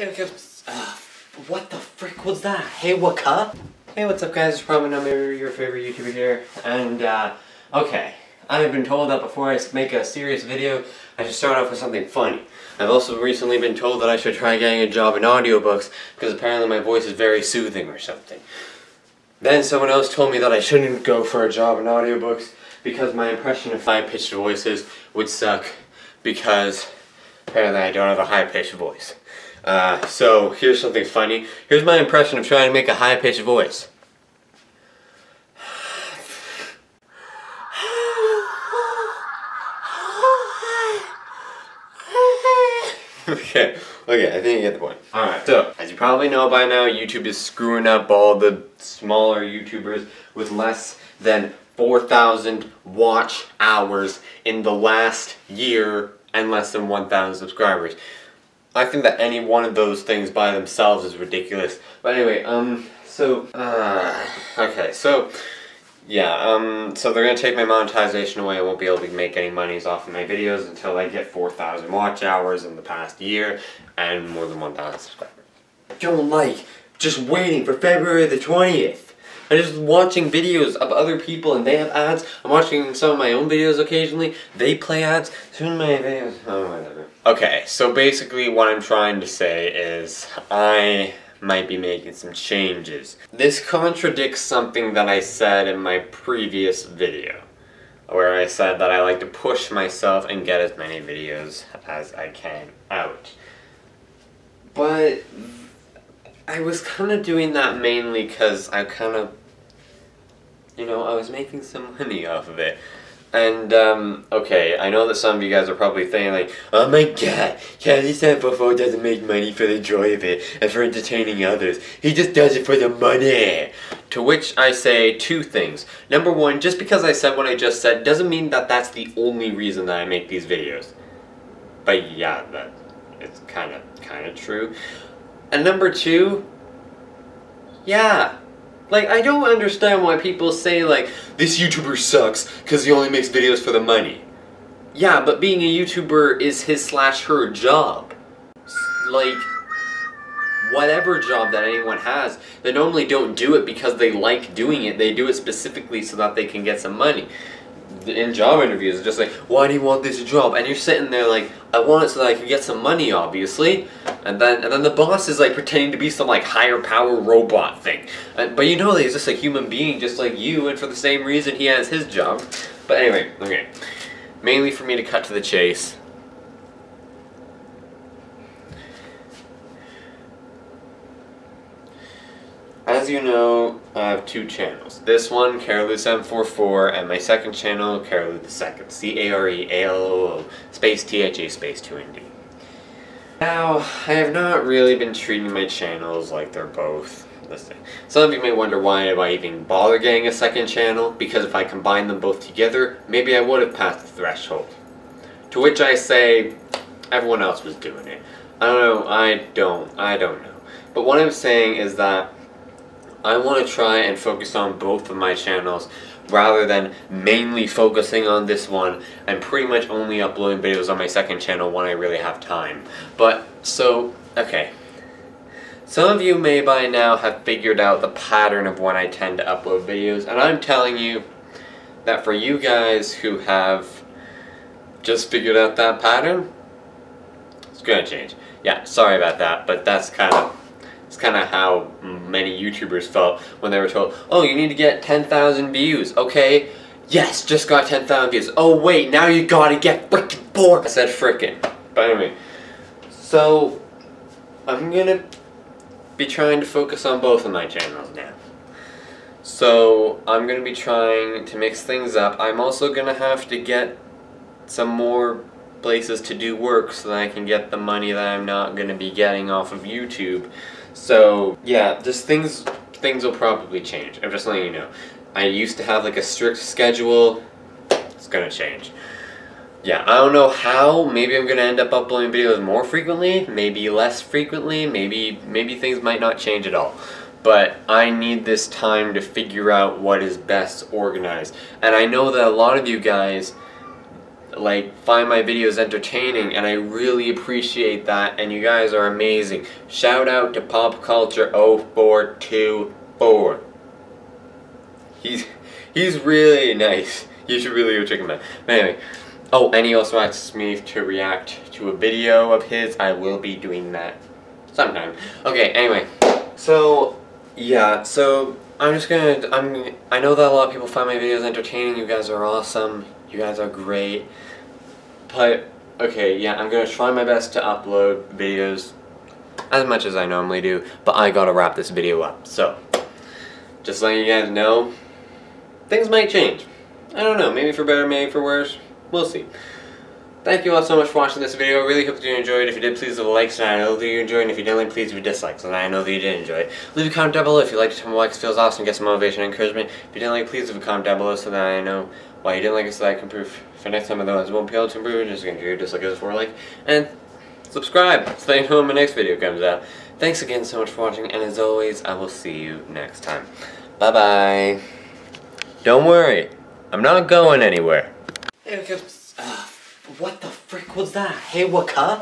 Uh, what the frick was that? Hey, what up? Hey, what's up guys? It's probably not your favorite YouTuber here. And, uh, okay. I've been told that before I make a serious video, I should start off with something funny. I've also recently been told that I should try getting a job in audiobooks because apparently my voice is very soothing or something. Then someone else told me that I shouldn't go for a job in audiobooks because my impression of high-pitched voices would suck because apparently I don't have a high-pitched voice. Uh, so here's something funny. Here's my impression of trying to make a high-pitched voice. okay, okay, I think you get the point. Alright, so, as you probably know by now, YouTube is screwing up all the smaller YouTubers with less than 4,000 watch hours in the last year and less than 1,000 subscribers. I think that any one of those things by themselves is ridiculous. But anyway, um, so, uh, okay, so, yeah, um, so they're gonna take my monetization away. I won't be able to make any monies off of my videos until I get 4,000 watch hours in the past year and more than 1,000 subscribers. Don't like just waiting for February the 20th. I'm just watching videos of other people and they have ads. I'm watching some of my own videos occasionally. They play ads. Soon my videos. Oh, whatever. Okay, so basically what I'm trying to say is I might be making some changes. This contradicts something that I said in my previous video where I said that I like to push myself and get as many videos as I can out. But I was kind of doing that mainly because I kind of, you know, I was making some money off of it. And, um, okay, I know that some of you guys are probably thinking like, oh my god, Kelly Sanfilippo doesn't make money for the joy of it and for entertaining others. He just does it for the money. To which I say two things. Number one, just because I said what I just said doesn't mean that that's the only reason that I make these videos. But yeah, that it's kind of, kind of true. And number two, yeah, like, I don't understand why people say, like, this YouTuber sucks because he only makes videos for the money. Yeah, but being a YouTuber is his slash her job. Like, whatever job that anyone has, they normally don't do it because they like doing it. They do it specifically so that they can get some money in job interviews it's just like, why do you want this job? And you're sitting there like, I want it so that I can get some money, obviously. And then and then the boss is like pretending to be some like higher power robot thing. And, but you know that he's just a human being just like you, and for the same reason he has his job. But anyway, okay. Mainly for me to cut to the chase. As you know, I have two channels. This one, Carealoo744, and my second channel, Carealoo the Second. C-A-R-E-A-L-O-O, space T-H-A, space 2-N-D. Now, I have not really been treating my channels like they're both. Some of you may wonder why I even bother getting a second channel, because if I combine them both together, maybe I would have passed the threshold. To which I say, everyone else was doing it. I don't know, I don't, I don't know. But what I'm saying is that I want to try and focus on both of my channels rather than mainly focusing on this one and pretty much only uploading videos on my second channel when I really have time. But, so, okay. Some of you may by now have figured out the pattern of when I tend to upload videos, and I'm telling you that for you guys who have just figured out that pattern, it's gonna change. Yeah, sorry about that, but that's kind of kind of how many YouTubers felt when they were told, oh, you need to get 10,000 views. Okay, yes, just got 10,000 views. Oh, wait, now you gotta get frickin' four. I said frickin'. But anyway, so I'm gonna be trying to focus on both of my channels now. So I'm gonna be trying to mix things up. I'm also gonna have to get some more places to do work so that I can get the money that I'm not gonna be getting off of YouTube. So yeah, just things things will probably change. I'm just letting you know. I used to have like a strict schedule. It's gonna change. Yeah, I don't know how. Maybe I'm gonna end up uploading videos more frequently. Maybe less frequently. Maybe maybe things might not change at all. But I need this time to figure out what is best organized. And I know that a lot of you guys like find my videos entertaining and I really appreciate that and you guys are amazing. Shout out to Pop Culture 0424. He's he's really nice. You should really go check him out. But anyway. Oh, and he also asks me to react to a video of his. I will be doing that sometime. Okay, anyway. So, yeah, so I'm just gonna, I'm, I know that a lot of people find my videos entertaining. You guys are awesome. You guys are great. But, okay, yeah, I'm gonna try my best to upload videos as much as I normally do. But I gotta wrap this video up. So, just letting you guys know, things might change. I don't know, maybe for better, maybe for worse. We'll see. Thank you all so much for watching this video. I really hope that you enjoyed. If you did, please leave a like so I know that you enjoyed. And if you didn't, please leave a dislike so I know that you did enjoy it. Leave a comment down below if you liked it. Tell me why it feels awesome. Get some motivation and encouragement. If you didn't like, please leave a comment down below so that I know why you didn't like it so that I can improve for next time. Otherwise, I won't be able to improve. Just gonna do dislike as for like. And subscribe so that you know when my next video comes out. Thanks again so much for watching. And as always, I will see you next time. Bye-bye. Don't worry. I'm not going anywhere. What the frick was that? Hey, Waka?